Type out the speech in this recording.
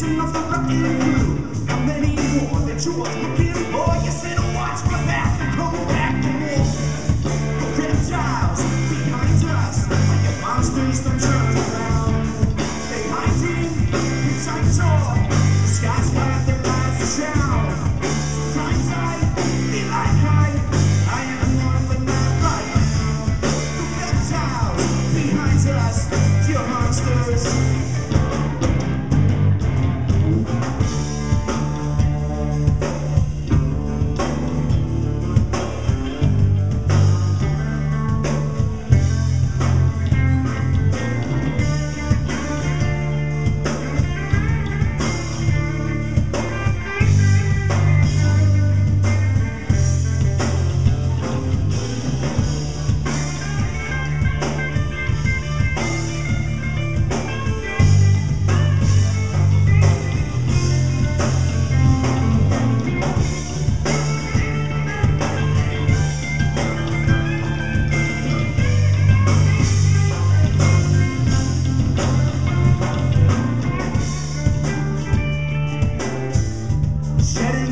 reaching up the looking and you. How many more that you are looking for? You said, watch my back, come back to wolf. The reptiles behind us, like a monster, the